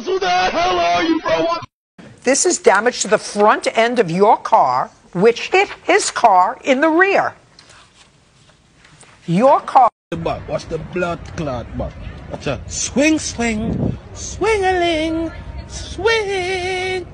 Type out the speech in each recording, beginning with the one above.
Charles, who the hell are you, bro? This is damage to the front end of your car, which hit his car in the rear. Your car. The butt. Watch the blood clot butt. Watch a swing, swing, swing-a-ling, swing.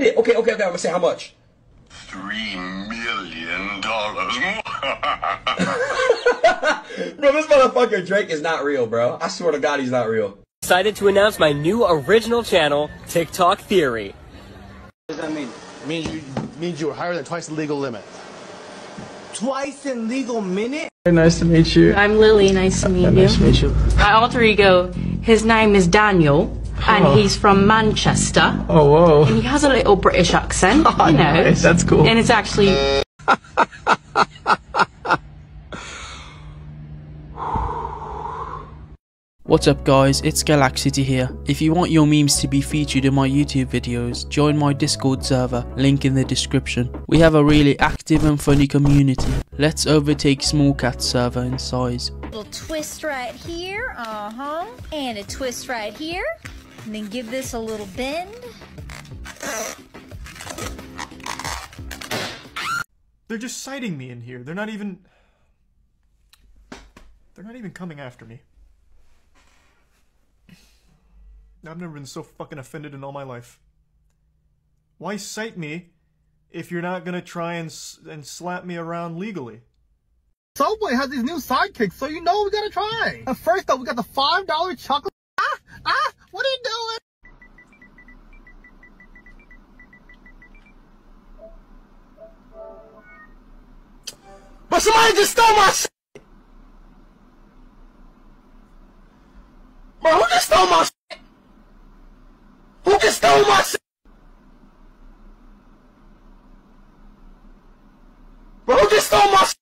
Okay, okay, okay. I'm gonna say how much. Three million dollars. Bro, this motherfucker Drake is not real, bro. I swear to God, he's not real. Excited to announce my new original channel, TikTok Theory. What does that mean? It means you means you were higher than twice the legal limit. Twice in legal minute? Very nice to meet you. I'm Lily. Nice to meet you. Nice to meet you. My alter ego, his name is Daniel, and Oh. he's from Manchester. Oh, whoa. And he has a little British accent, Oh, you know. nice. That's cool. And it's actually What's up guys, it's Galaxity here. If you want your memes to be featured in my YouTube videos, join my Discord server, link in the description. We have a really active and funny community. Let's overtake Small Cat's server in size. little twist right here, uh-huh, and a twist right here. And then give this a little bend. They're just citing me in here. They're not even. They're not even coming after me. I've never been so fucking offended in all my life. Why cite me if you're not gonna try and and slap me around legally? Subway has these new sidekicks, so you know we gotta try. And first up, we got the five dollar chocolate. Ah, ah, what are you doing? But somebody just stole my shit. Bro, who just stole my shit? Who just stole my shit? Bro, who just stole my shit?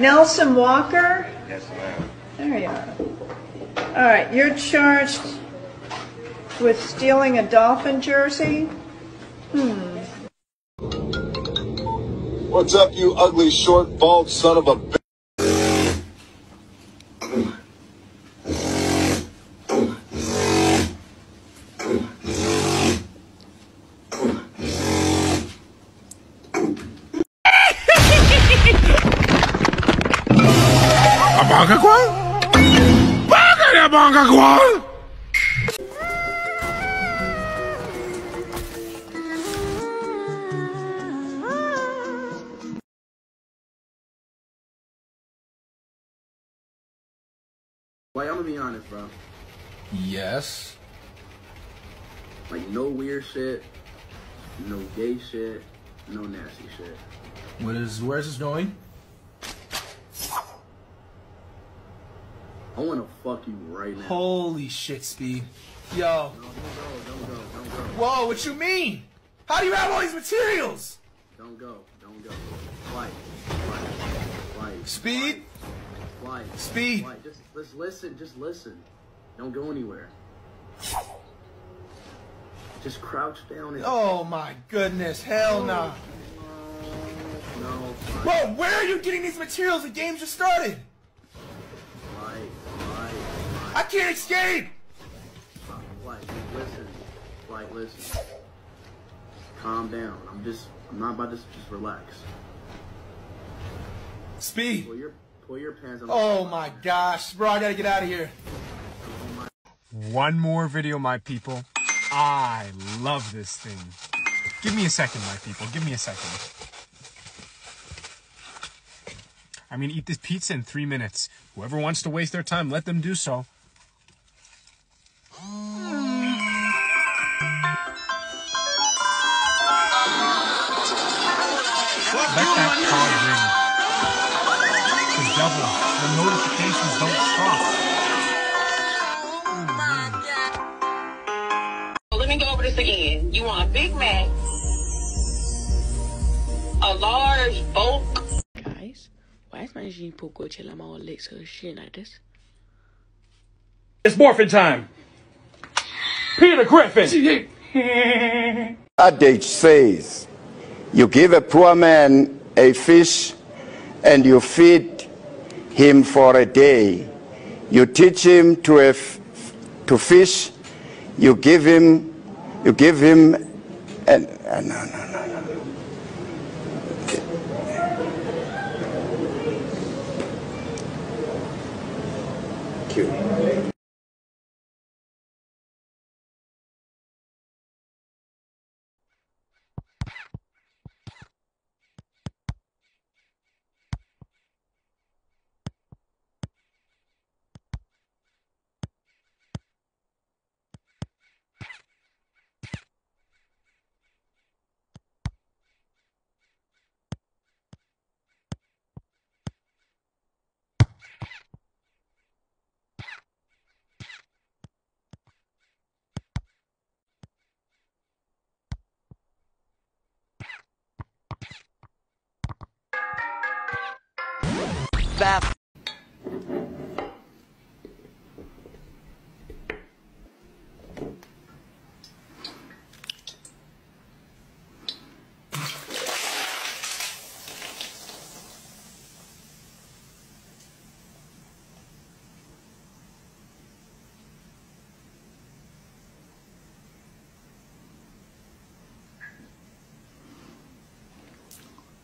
Nelson Walker? Yes, ma'am. There you are. All right, you're charged with stealing a Dolphin jersey? Hmm. What's up, you ugly, short, bald son of a bitch? Abanga Kwan? Baga na Abanga Kwan! Like, I'm gonna be honest, bro. Yes. Like, no weird shit, no gay shit, no nasty shit. What is? Where's this going? I wanna fuck you right now. Holy shit, Speed. Yo. Don't go, don't go, don't go. Whoa, what you mean? How do you have all these materials? Don't go, don't go. Flight, flight, flight. Speed? Flight. Speed. Flight. Just, just listen, just listen. Don't go anywhere. Just crouch down and. Oh my goodness, hell no. No, Bro, where are you getting these materials? The game just started. Flight, flight, I can't escape. flight. Just listen. Flight, listen. Calm down. I'm just, I'm not about to, just relax. Speed. Pull your, pull your pants on. Oh my gosh, bro, I gotta get out of here. One more video, my people. I love this thing. Give me a second, my people. Give me a second. I'm gonna eat this pizza in three minutes. Whoever wants to waste their time, let them do so. The notifications don't stop. Let me go over this again. You want a Big Mac, a large bulk. Guys, why is my Jean Paul Coachella my old legs so shit like this? It's morphin' time. Peter Griffin. adage says, you give a poor man a fish and you feed him for a day. You teach him to have to fish, you give him, you give him, and uh, no, no, no, no. crap.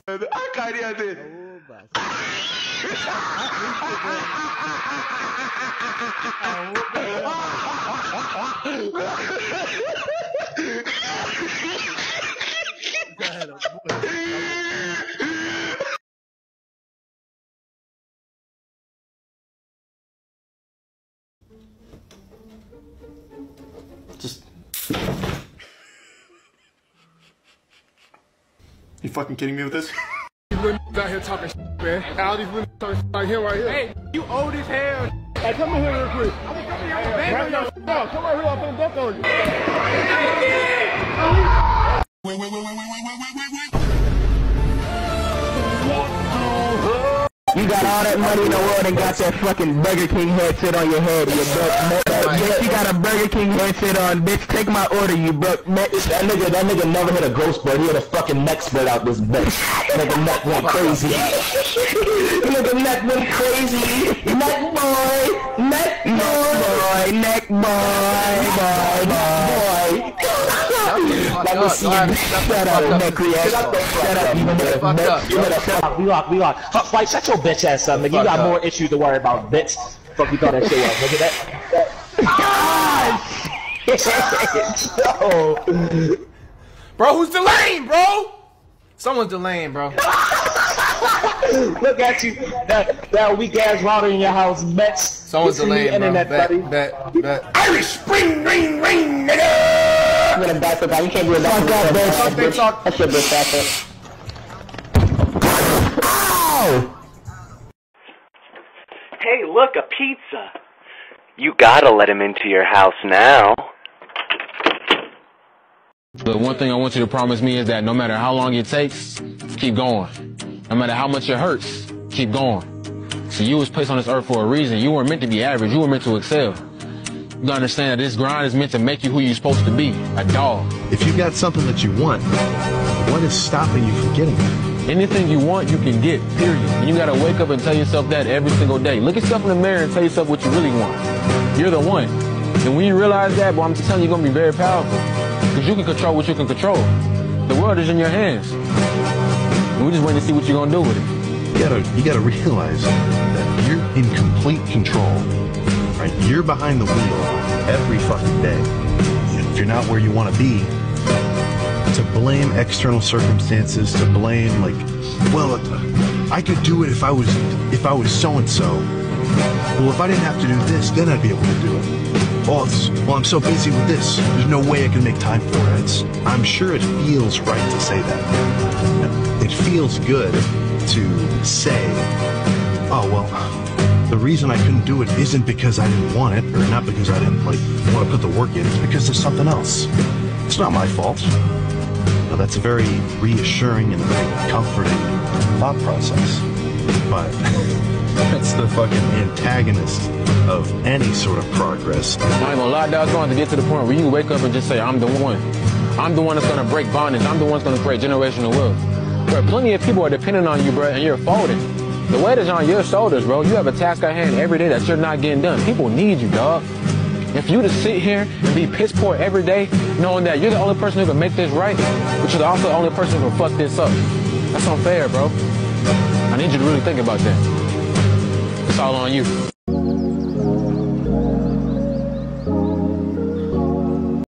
I can't hear this dele. Just. You fucking kidding me with this? These little out here talking shit, man. All these little talking shit like him right here. Hey, you old as hell. Hey, come in here real quick. I'm gonna come in here. Hey, right now, no, come right here. I'm gonna duck on you. Wait, wait, wait, wait, wait, wait, wait, wait, wait. You got all that money in the world and got that fucking Burger King headset on your head, you broke man. Bitch, you got a Burger King headset on, bitch. Take my order, you broke man. That nigga, that nigga never hit a ghost bird. He had a fucking neck spread out this bitch. nigga neck went crazy. nigga neck went crazy. Neck boy, neck boy, neck boy, boy, boy. Let me see you. Shut up, neck reaction. Shut up, you nigga. You nigga, shut up. We lock, we lock. Fuck, Fight, shut your bitch ass up, nigga. You got more issues to worry about, bitch. Fuck you thought that shit was. Look at that. That- no. Bro, who's delaying, bro? Someone's delaying, bro. Look at you, that that weak ass router in your house, bitch. Someone's Listen to delaying, bro. internet, Bet, buddy. bet, bet. Irish spring ring ring, nigga. I'm gonna back up. You can't do it. Fuck that, bitch. That's your bitch ass. Ow! Hey, look, a pizza. You gotta let him into your house now. The one thing I want you to promise me is that no matter how long it takes, keep going. No matter how much it hurts, keep going. So you was placed on this earth for a reason. You weren't meant to be average. You were meant to excel. You gotta understand that this grind is meant to make you who you're supposed to be, a dog. If you got something that you want, what is stopping you from getting it? Anything you want, you can get, period. And you gotta wake up and tell yourself that every single day. Look yourself in the mirror and tell yourself what you really want. You're the one. And when you realize that, boy, I'm just telling you, you're gonna be very powerful. Because you can control what you can control. The world is in your hands. And we just waiting to see what you're gonna do with it. You gotta, you gotta realize that you're in complete control. Right? You're behind the wheel every fucking day. If you're not where you want to be, to blame external circumstances, to blame like, well, I could do it if I was, if I was so and so. Well, if I didn't have to do this, then I'd be able to do it. Oh, it's, well, I'm so busy with this. There's no way I can make time for it. It's, I'm sure it feels right to say that. It feels good to say, oh, well, the reason I couldn't do it isn't because I didn't want it, or not because I didn't, like, want to put the work in. It's because there's something else. It's not my fault. Now, that's a very reassuring and very comforting thought process. But that's the fucking antagonist of any sort of progress. I ain't gonna lie, dog, going to get to the point where you wake up and just say, I'm the one. I'm the one that's gonna break bondage. I'm the one that's gonna create generational wealth. Bro, plenty of people are depending on you, bro, and you're folding. The weight is on your shoulders, bro. You have a task at hand every day that you're not getting done. People need you, dog. For you to sit here and be piss poor every day, knowing that you're the only person who can make this right, but you're also the only person who can fuck this up. That's unfair, bro. I need you to really think about that. It's all on you.